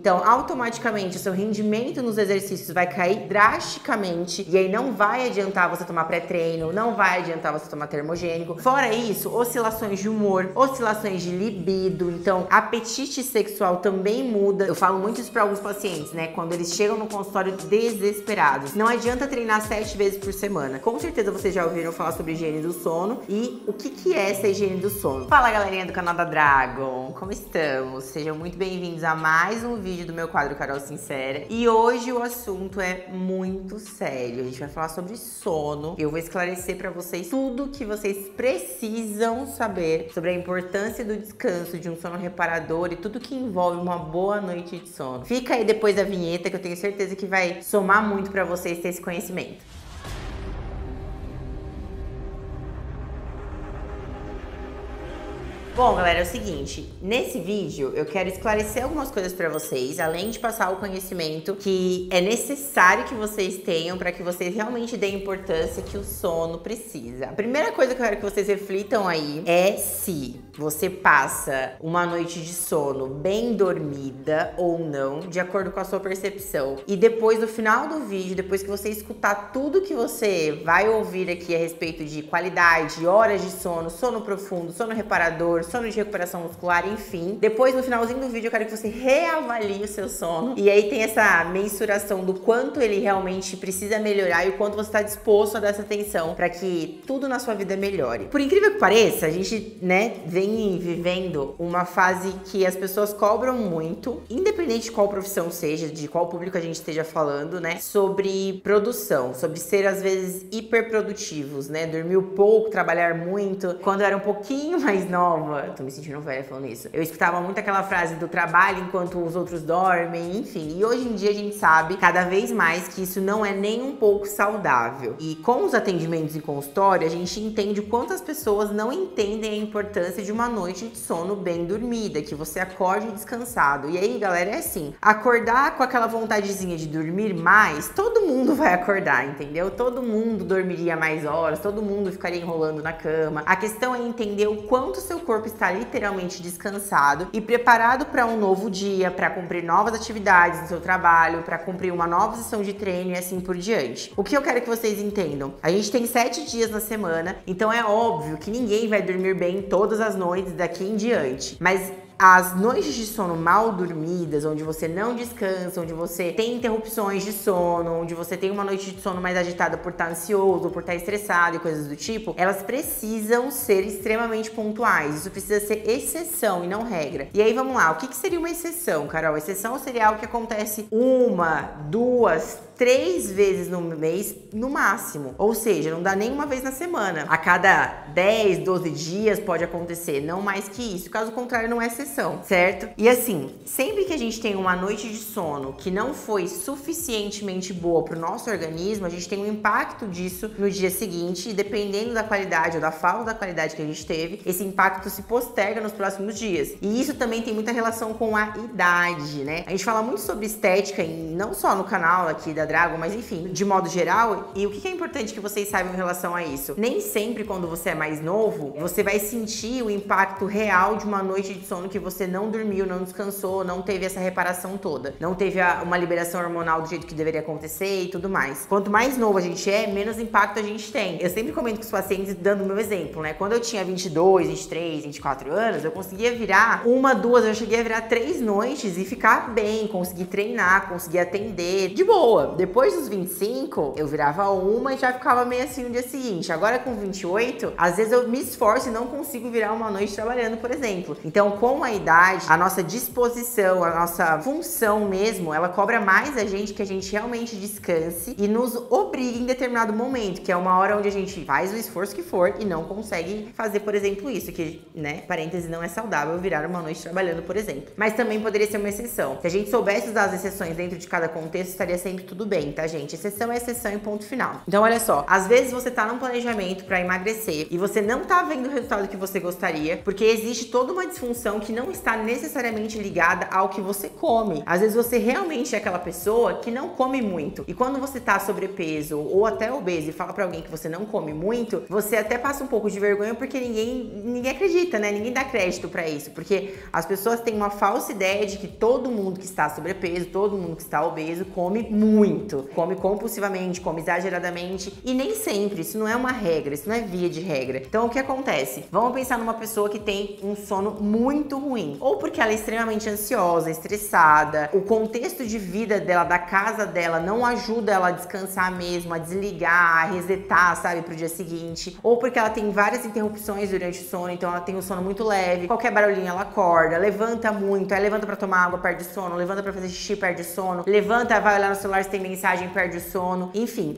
Então, automaticamente, o seu rendimento nos exercícios vai cair drasticamente e aí não vai adiantar você tomar pré-treino, não vai adiantar você tomar termogênico. Fora isso, oscilações de humor, oscilações de libido, então apetite sexual também muda. Eu falo muito isso para alguns pacientes, né? Quando eles chegam no consultório desesperados. Não adianta treinar sete vezes por semana. Com certeza vocês já ouviram falar sobre higiene do sono e o que, que é essa higiene do sono. Fala galerinha do canal da Dragon, como estamos? Sejam muito bem-vindos a mais um vídeo do meu quadro Carol Sincera. E hoje o assunto é muito sério. A gente vai falar sobre sono. Eu vou esclarecer para vocês tudo que vocês precisam saber sobre a importância do descanso, de um sono reparador e tudo que envolve uma boa noite de sono. Fica aí depois da vinheta que eu tenho certeza que vai somar muito para vocês ter esse conhecimento. Bom, galera, é o seguinte, nesse vídeo eu quero esclarecer algumas coisas para vocês, além de passar o conhecimento que é necessário que vocês tenham para que vocês realmente deem importância que o sono precisa. A primeira coisa que eu quero que vocês reflitam aí é se você passa uma noite de sono bem dormida ou não, de acordo com a sua percepção. E depois no final do vídeo, depois que você escutar tudo que você vai ouvir aqui a respeito de qualidade, horas de sono, sono profundo, sono reparador, sono de recuperação muscular, enfim. Depois, no finalzinho do vídeo, eu quero que você reavalie o seu sono. E aí tem essa mensuração do quanto ele realmente precisa melhorar e o quanto você está disposto a dar essa atenção para que tudo na sua vida melhore. Por incrível que pareça, a gente, né, vem vivendo uma fase que as pessoas cobram muito, independente de qual profissão seja, de qual público a gente esteja falando, né, sobre produção, sobre ser às vezes hiperprodutivos, né, dormir pouco, trabalhar muito. Quando eu era um pouquinho mais nova, tô me sentindo velha falando isso. Eu escutava muito aquela frase do trabalho enquanto os outros dormem, enfim. E hoje em dia a gente sabe cada vez mais que isso não é nem um pouco saudável. E com os atendimentos em consultório, a gente entende quantas pessoas não entendem a importância de uma noite de sono bem dormida, que você acorde descansado. E aí, galera, é assim: acordar com aquela vontadezinha de dormir mais, todo mundo vai acordar, entendeu? Todo mundo dormiria mais horas, todo mundo ficaria enrolando na cama. A questão é entender o quanto seu corpo está literalmente descansado e preparado para um novo dia, para cumprir novas atividades no seu trabalho, para cumprir uma nova sessão de treino e assim por diante. O que eu quero que vocês entendam? A gente tem sete dias na semana, então é óbvio que ninguém vai dormir bem todas as noites daqui em diante. Mas as noites de sono mal dormidas, onde você não descansa, onde você tem interrupções de sono, onde você tem uma noite de sono mais agitada por estar ansioso, por estar estressado e coisas do tipo, elas precisam ser extremamente pontuais. Isso precisa ser exceção e não regra. E aí vamos lá, o que, que seria uma exceção, Carol? Exceção seria algo que acontece uma, duas, três vezes no mês no máximo. Ou seja, não dá nem uma vez na semana. A cada 10, 12 dias pode acontecer, não mais que isso. Caso contrário, não é exceção, certo? E assim, sempre que a gente tem uma noite de sono que não foi suficientemente boa para o nosso organismo, a gente tem um impacto disso no dia seguinte, e dependendo da qualidade ou da falta da qualidade que a gente teve, esse impacto se posterga nos próximos dias. E isso também tem muita relação com a idade, né? A gente fala muito sobre estética, e não só no canal aqui da Mas enfim, de modo geral. E o que é importante que vocês saibam em relação a isso? Nem sempre quando você é mais novo, você vai sentir o impacto real de uma noite de sono que você não dormiu, não descansou, não teve essa reparação toda, não teve a, uma liberação hormonal do jeito que deveria acontecer e tudo mais. Quanto mais novo a gente é, menos impacto a gente tem. Eu sempre comento com os pacientes, dando o meu exemplo, né? Quando eu tinha 22, 23, 24 anos, eu conseguia virar uma, duas, eu cheguei a virar três noites e ficar bem, conseguir treinar, conseguir atender de boa. Depois dos 25, eu virava uma e já ficava meio assim no dia seguinte. Agora com 28, às vezes eu me esforço e não consigo virar uma noite trabalhando, por exemplo. Então, com a idade, a nossa disposição, a nossa função mesmo, ela cobra mais a gente que a gente realmente descanse e nos obrigue em determinado momento, que é uma hora onde a gente faz o esforço que for e não consegue fazer, por exemplo, isso, que, né, parêntese, não é saudável virar uma noite trabalhando, por exemplo. Mas também poderia ser uma exceção. Se a gente soubesse usar as exceções dentro de cada contexto, estaria sempre tudo bem, tá, gente? Exceção é exceção e ponto final. Então, olha só, às vezes você tá num planejamento para emagrecer e você não tá vendo o resultado que você gostaria, porque existe toda uma disfunção que não está necessariamente ligada ao que você come. Às vezes você realmente é aquela pessoa que não come muito. E quando você tá sobrepeso ou até obeso e fala para alguém que você não come muito, você até passa um pouco de vergonha porque ninguém ninguém acredita, né? Ninguém dá crédito para isso, porque as pessoas têm uma falsa ideia de que todo mundo que está sobrepeso, todo mundo que está obeso come muito, come compulsivamente, come exageradamente. E nem sempre, isso não é uma regra, isso não é via de regra. Então o que acontece? Vamos pensar numa pessoa que tem um sono muito ruim, ou porque ela é extremamente ansiosa, estressada, o contexto de vida dela, da casa dela, não ajuda ela a descansar mesmo, a desligar, a resetar, sabe, pro dia seguinte, ou porque ela tem várias interrupções durante o sono, então ela tem um sono muito leve, qualquer barulhinho ela acorda, levanta muito, aí levanta para tomar água, perde sono, levanta para fazer xixi, perde sono, levanta, vai olhar no celular se tem mensagem, perde o sono, enfim,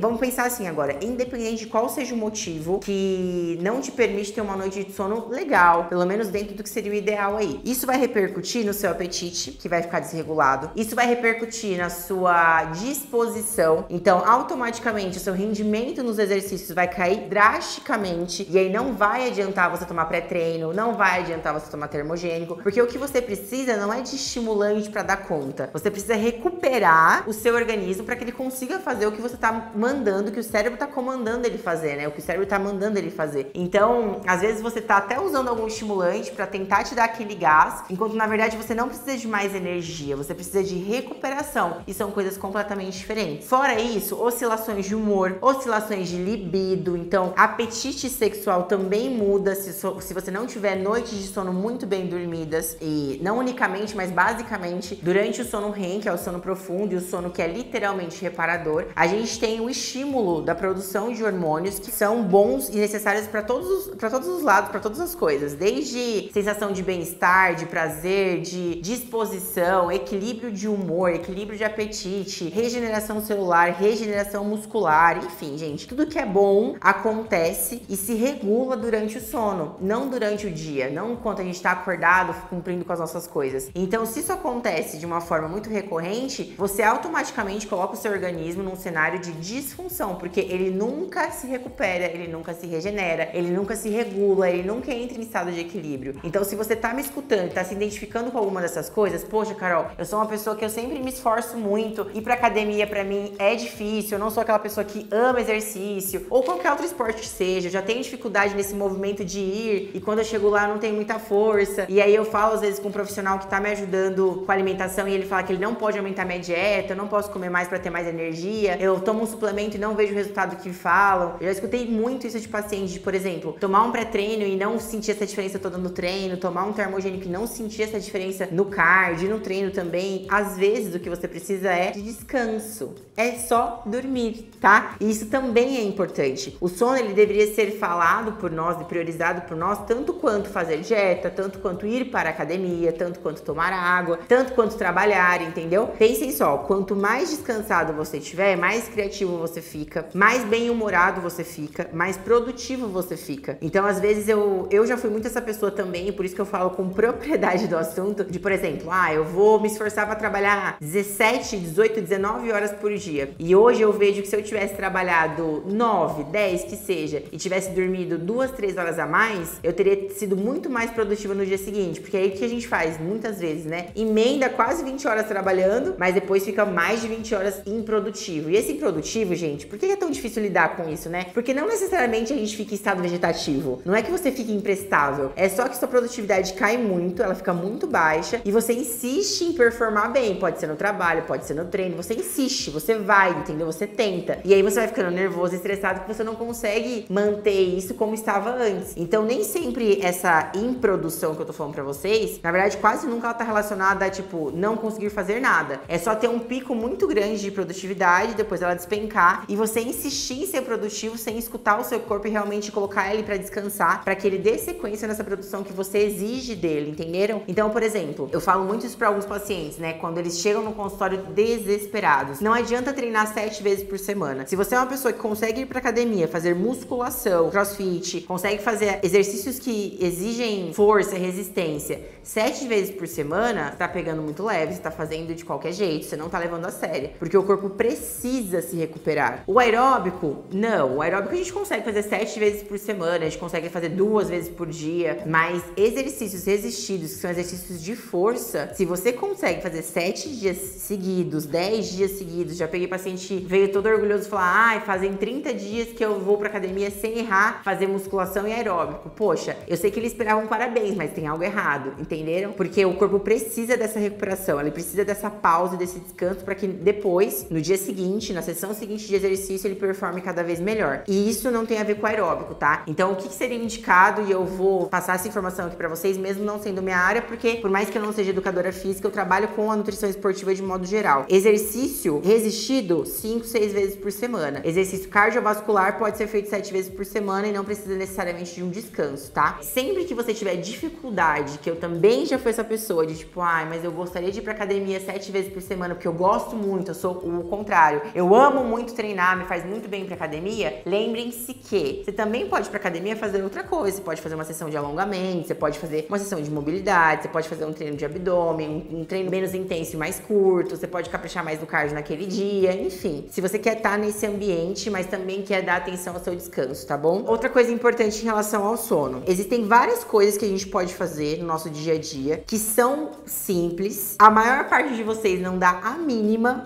vamos pensar assim agora, independente de qual seja o motivo que não te permite ter uma noite de sono legal, pelo menos dentro do que seria o ideal aí. Isso vai repercutir no seu apetite, que vai ficar desregulado. Isso vai repercutir na sua disposição. Então, automaticamente, o seu rendimento nos exercícios vai cair drasticamente. E aí não vai adiantar você tomar pré-treino, não vai adiantar você tomar termogênico, porque o que você precisa não é de estimulante para dar conta. Você precisa recuperar o seu organismo para que ele consiga fazer o que você tá mandando, que o cérebro tá comandando ele fazer, né? O que o cérebro tá mandando ele fazer. Então, às vezes você tá até usando algum estimulante para tentar te dar aquele gás, enquanto na verdade você não precisa de mais energia, você precisa de recuperação. E são coisas completamente diferentes. Fora isso, oscilações de humor, oscilações de libido, então apetite sexual também muda se, so, se você não tiver noites de sono muito bem dormidas e não unicamente, mas basicamente durante o sono REM, que é o sono profundo e o sono que é literalmente reparador, a gente tem o estímulo da produção de hormônios que são bons e necessários para todos todos os lados, para todas as coisas, desde sensação de bem-estar, de prazer, de disposição, equilíbrio de humor, equilíbrio de apetite, regeneração celular, regeneração muscular, enfim, gente, tudo que é bom acontece e se regula durante o sono, não durante o dia, não enquanto a gente está acordado cumprindo com as nossas coisas. Então, se isso acontece de uma forma muito recorrente, você automaticamente coloca o seu organismo num cenário de disfunção, porque ele nunca se recupera, ele nunca se regenera, ele nunca se regula, ele nunca entra em estado de equilíbrio. Então, se você tá me escutando, tá se identificando com alguma dessas coisas, poxa, Carol, eu sou uma pessoa que eu sempre me esforço muito, ir pra academia para mim é difícil, eu não sou aquela pessoa que ama exercício, ou qualquer outro esporte que seja, eu já tenho dificuldade nesse movimento de ir, e quando eu chego lá não tenho muita força, e aí eu falo às vezes com um profissional que tá me ajudando com a alimentação e ele fala que ele não pode aumentar minha dieta, eu não posso comer mais para ter mais energia, eu tomo um suplemento e não vejo o resultado que falam. Eu já escutei muito isso de pacientes, por exemplo, tomar um pré-treino e não sentir essa diferença toda no treino, tomar um termogênico e não sentir essa diferença no card, no treino também. Às vezes o que você precisa é de descanso. É só dormir, tá? E isso também é importante. O sono ele deveria ser falado por nós e priorizado por nós tanto quanto fazer dieta, tanto quanto ir para a academia, tanto quanto tomar água, tanto quanto trabalhar, entendeu? Pensem só, quanto mais descansado você estiver, mais criativo você fica, mais bem-humorado você fica, mais produtivo você fica. Então, às vezes eu eu já fui muito essa pessoa também, por isso que eu falo com propriedade do assunto, de por exemplo, ah, eu vou me esforçar para trabalhar 17, 18, 19 horas por dia. E hoje eu vejo que se eu tivesse trabalhado 9, 10 que seja, e tivesse dormido 2, 3 horas a mais, eu teria sido muito mais produtiva no dia seguinte, porque aí o que a gente faz muitas vezes, né? Emenda quase 20 horas trabalhando, mas depois fica mais de 20 horas improdutivo. E esse improdutivo, gente, por que é tão difícil lidar com isso, né? Porque não necessariamente a gente fica em estado vegetativo. Não é que você fique imprestável, é só que sua produtividade cai muito, ela fica muito baixa e você insiste em performar bem. Pode ser no trabalho, pode ser no treino, você insiste, você vai, entendeu? Você tenta. E aí você vai ficando nervoso, estressado, que você não consegue manter isso como estava antes. Então, nem sempre essa improdução que eu tô falando pra vocês, na verdade, quase nunca ela tá relacionada a, tipo, não conseguir fazer nada. É só ter um pico muito grande de produtividade, depois ela despencar e você insistir em ser produtivo sem escutar o seu corpo e realmente colocar ele para descansar, para que ele dê sequência nessa produção que você exige dele, entenderam? Então, por exemplo, eu falo muito isso para alguns pacientes, né? Quando eles chegam no consultório desesperados. Não adianta treinar sete vezes por semana. Se você é uma pessoa que consegue ir pra academia, fazer musculação, crossfit, consegue fazer exercícios que exigem força, resistência, sete vezes por semana, você tá pegando muito leve, você tá fazendo de qualquer jeito, você não tá levando a sério, porque o corpo precisa se recuperar. O aeróbico, não. O aeróbico a gente consegue fazer sete vezes por semana, a gente consegue fazer duas vezes por dia, mas exercícios resistidos, que são exercícios de força, se você consegue fazer sete dias seguidos, dez dias seguidos, já peguei paciente veio todo orgulhoso falar, ai, fazem 30 dias que eu vou pra academia sem errar, fazer musculação e aeróbico. Poxa, eu sei que eles esperavam parabéns, mas tem algo errado, entenderam? Porque o corpo precisa dessa recuperação, ele precisa dessa pausa, desse descanso para que depois, no dia seguinte, na sessão seguinte de exercício, ele performe cada vez melhor. E isso não tem a ver com aeróbico, tá? Então, o que, seria indicado e eu vou passar essa informação aqui para vocês, mesmo não sendo minha área, porque por mais que eu não seja educadora física, eu trabalho com a nutrição esportiva de modo geral. Exercício resistido, 5, 6 vezes por semana. Exercício cardiovascular pode ser feito 7 vezes por semana e não precisa necessariamente de um descanso, tá? Sempre que você tiver dificuldade, que eu também já fui essa pessoa de tipo, ai, mas eu gostaria de ir pra academia 7 vezes por semana porque eu gosto muito, eu sou o contrário. Eu amo muito treinar, me faz muito bem pra academia. Lembrem-se que você também pode ir pra academia fazer outra coisa. Você pode fazer uma sessão de alongamento, você pode fazer uma sessão de mobilidade, você pode fazer um treino de abdômen, um treino menos intenso e mais curto, você pode caprichar mais no cardio naquele dia, enfim. Se você quer estar tá nesse ambiente, mas também quer dar atenção ao seu descanso, tá bom? Outra coisa importante em relação ao sono. Existem várias coisas que a gente pode fazer no nosso dia a dia que são simples. A maior parte de vocês não dá a mínima,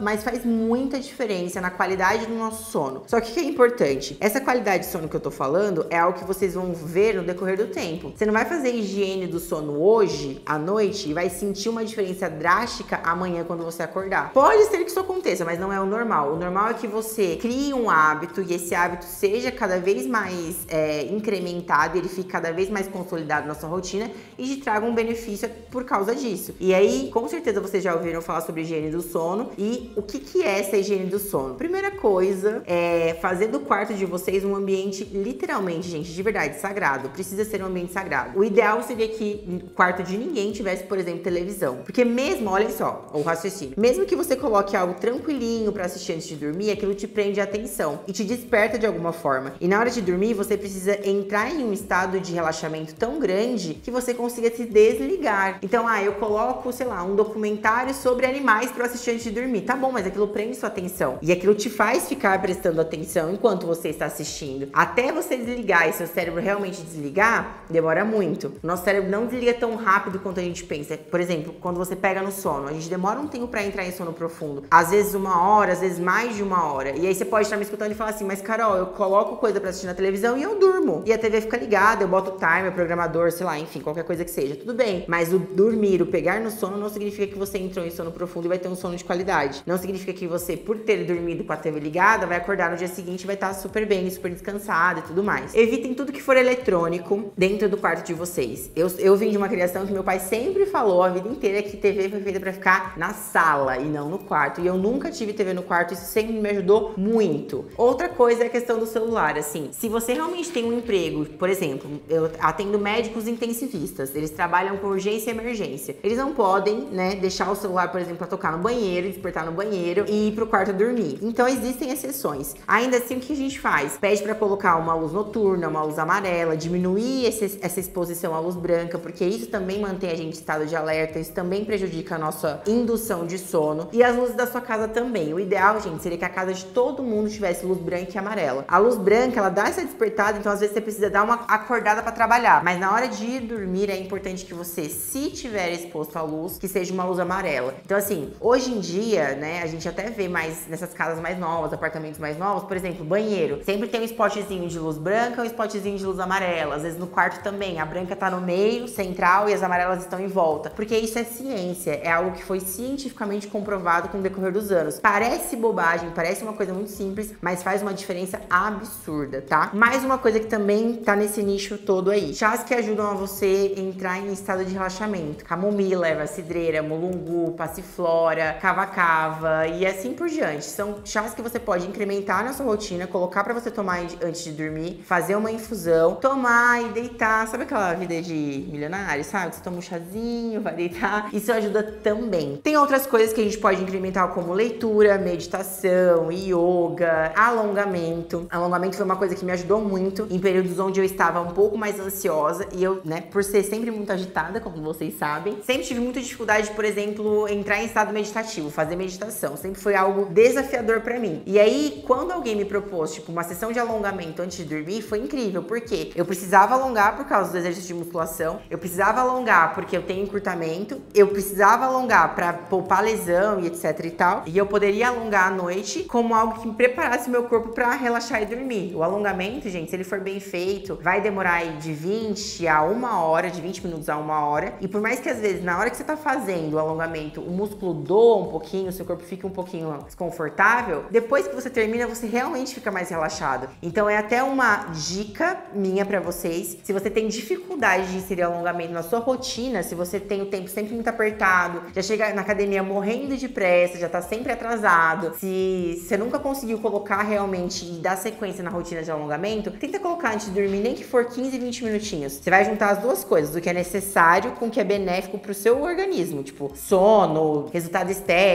mas faz muita diferença na qualidade do nosso sono. Só que o que é importante? Essa qualidade de sono que eu tô falando é algo que vocês vão ver no decorrer do tempo. Você não vai fazer higiene do sono hoje, à noite, e vai sentir uma diferença drástica amanhã quando você acordar. Pode ser que isso aconteça, mas não é o normal. O normal é que você crie um hábito e esse hábito seja cada vez mais é, incrementado, ele fique cada vez mais consolidado na sua rotina e te traga um benefício por causa disso. E aí, com certeza vocês já ouviram falar sobre higiene do sono e o que, que é essa higiene do sono. Primeira coisa é fazer do quarto de vocês um ambiente literalmente, gente, de verdade, sagrado. Precisa ser um ambiente sagrado. O ideal seria que o quarto de ninguém tivesse, por exemplo, televisão. Porque mesmo, olha só, o raciocínio. Mesmo que você coloque algo tranquilinho para assistir antes de dormir, aquilo te prende a atenção e te desperta de alguma forma. E na hora de dormir, você precisa entrar em um estado de relaxamento tão grande que você consiga se desligar. Então, ah, eu coloco, sei lá, um documentário sobre animais para assistir antes de dormir. Tá bom, mas aquilo prende sua atenção. E aquilo te faz ficar prestando atenção enquanto você está assistindo. Até você desligar e seu cérebro realmente desligar, demora muito. Nosso cérebro não desliga tão rápido quanto a gente pensa. Por exemplo, quando você pega no sono, a gente demora um tempo para entrar em sono profundo. Às vezes uma hora, às vezes mais de uma hora. E aí você pode estar me escutando e falar assim, mas Carol, eu coloco coisa para assistir na televisão e eu durmo. E a TV fica ligada, eu boto o timer, programador, sei lá, enfim, qualquer coisa que seja. Tudo bem. Mas o dormir, o pegar no sono, não significa que você entrou em sono profundo e vai ter um sono de qualidade. Não significa que você, por ter dormido com a TV ligada, vai acordar no dia seguinte e vai estar super bem, super descansado e tudo mais. Evitem tudo que for eletrônico dentro do quarto de vocês. Eu, eu vim de uma criação que meu pai sempre falou a vida inteira que TV foi feita para ficar na sala e não no quarto. E eu nunca tive TV no quarto, isso sempre me ajudou muito. Outra coisa é a questão do celular, assim. Se você realmente tem um emprego, por exemplo, eu atendo médicos intensivistas, eles trabalham com urgência e emergência. Eles não podem, né, deixar o celular, por exemplo, para tocar no banheiro, despertar no banheiro e ir pro quarto dormir. Então existem exceções. Ainda assim, o que a gente faz? Pede para colocar uma luz noturna, uma luz amarela, diminuir esse, essa exposição à luz branca, porque isso também mantém a gente em estado de alerta, isso também prejudica a nossa indução de sono. E as luzes da sua casa também. O ideal, gente, seria que a casa de todo mundo tivesse luz branca e amarela. A luz branca, ela dá essa despertada, então às vezes você precisa dar uma acordada para trabalhar. Mas na hora de ir dormir, é importante que você, se tiver exposto à luz, que seja uma luz amarela. Então, assim, hoje em dia, né, a gente até vê mais nessas casas mais novas, apartamentos mais novos, por exemplo, banheiro. Sempre tem um spotzinho de luz branca um spotzinho de luz amarela. Às vezes no quarto também. A branca tá no meio, central, e as amarelas estão em volta. Porque isso é ciência, é algo que foi cientificamente comprovado com o decorrer dos anos. Parece bobagem, parece uma coisa muito simples, mas faz uma diferença absurda, tá? Mais uma coisa que também tá nesse nicho todo aí. Chás que ajudam a você entrar em estado de relaxamento. Camomila, erva cidreira, mulungu, passiflora, cava-cava e assim por diante. São chás que você pode incrementar na sua rotina, colocar para você tomar antes de dormir, fazer uma infusão, tomar e deitar. Sabe aquela vida de milionário, sabe? Você toma um chazinho, vai deitar. Isso ajuda também. Tem outras coisas que a gente pode incrementar como leitura, meditação, yoga, alongamento. Alongamento foi uma coisa que me ajudou muito em períodos onde eu estava um pouco mais ansiosa e eu, né, por ser sempre muito agitada, como vocês sabem, sempre tive muita dificuldade, por exemplo, entrar em estado meditativo. Objetivo, fazer meditação. Sempre foi algo desafiador para mim. E aí, quando alguém me propôs, tipo, uma sessão de alongamento antes de dormir, foi incrível, porque eu precisava alongar por causa do exercício de musculação, eu precisava alongar porque eu tenho encurtamento, eu precisava alongar para poupar lesão e etc e tal, e eu poderia alongar à noite como algo que me preparasse meu corpo para relaxar e dormir. O alongamento, gente, se ele for bem feito, vai demorar aí de 20 a uma hora, de 20 minutos a uma hora, e por mais que às vezes na hora que você tá fazendo o alongamento, o músculo doa um pouquinho, o seu corpo fica um pouquinho desconfortável, depois que você termina, você realmente fica mais relaxado. Então é até uma dica minha para vocês, se você tem dificuldade de inserir alongamento na sua rotina, se você tem o tempo sempre muito apertado, já chega na academia morrendo de pressa, já tá sempre atrasado, se você nunca conseguiu colocar realmente e dar sequência na rotina de alongamento, tenta colocar antes de dormir, nem que for 15, 20 minutinhos. Você vai juntar as duas coisas, o que é necessário com o que é benéfico pro seu organismo, tipo sono, resultado estético,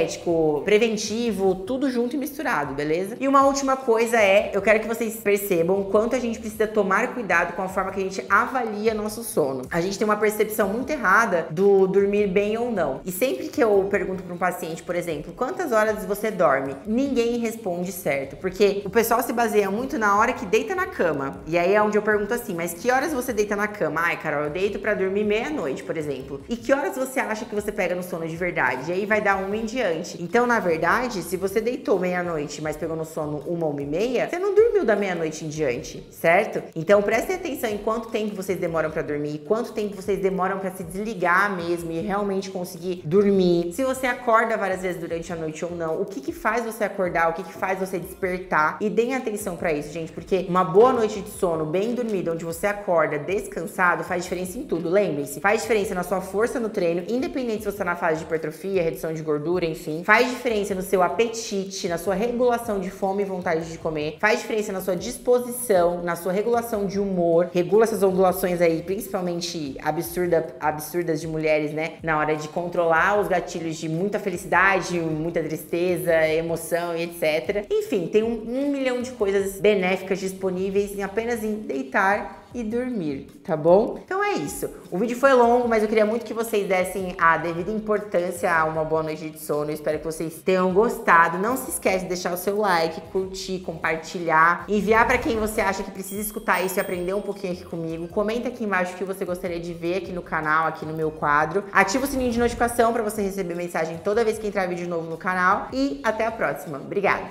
preventivo, tudo junto e misturado, beleza? E uma última coisa é, eu quero que vocês percebam o quanto a gente precisa tomar cuidado com a forma que a gente avalia nosso sono. A gente tem uma percepção muito errada do dormir bem ou não. E sempre que eu pergunto para um paciente, por exemplo, quantas horas você dorme? Ninguém responde certo, porque o pessoal se baseia muito na hora que deita na cama. E aí é onde eu pergunto assim, mas que horas você deita na cama? Ai, Carol, eu deito para dormir meia-noite, por exemplo. E que horas você acha que você pega no sono de verdade? E aí vai dar uma em diante. Então, na verdade, se você deitou meia-noite, mas pegou no sono uma, uma e meia, você não dormiu da meia-noite em diante, certo? Então, prestem atenção em quanto tempo vocês demoram para dormir, quanto tempo vocês demoram para se desligar mesmo e realmente conseguir dormir. Se você acorda várias vezes durante a noite ou não, o que que faz você acordar, o que que faz você despertar? E deem atenção para isso, gente, porque uma boa noite de sono bem dormida, onde você acorda descansado, faz diferença em tudo. Lembre-se, faz diferença na sua força no treino, independente se você está na fase de hipertrofia, redução de gordura, enfim. Faz diferença no seu apetite, na sua regulação de fome e vontade de comer. Faz diferença na sua disposição, na sua regulação de humor. Regula essas ondulações aí, principalmente absurda, absurdas de mulheres, né? Na hora de controlar os gatilhos de muita felicidade, muita tristeza, emoção e etc. Enfim, tem um, um milhão de coisas benéficas disponíveis em apenas em deitar e dormir, tá bom? Então é isso. O vídeo foi longo, mas eu queria muito que vocês dessem a devida importância a uma boa noite de sono. Eu espero que vocês tenham gostado. Não se esquece de deixar o seu like, curtir, compartilhar, enviar para quem você acha que precisa escutar isso e aprender um pouquinho aqui comigo. Comenta aqui embaixo o que você gostaria de ver aqui no canal, aqui no meu quadro. Ativa o sininho de notificação para você receber mensagem toda vez que entrar vídeo novo no canal e até a próxima. Obrigada.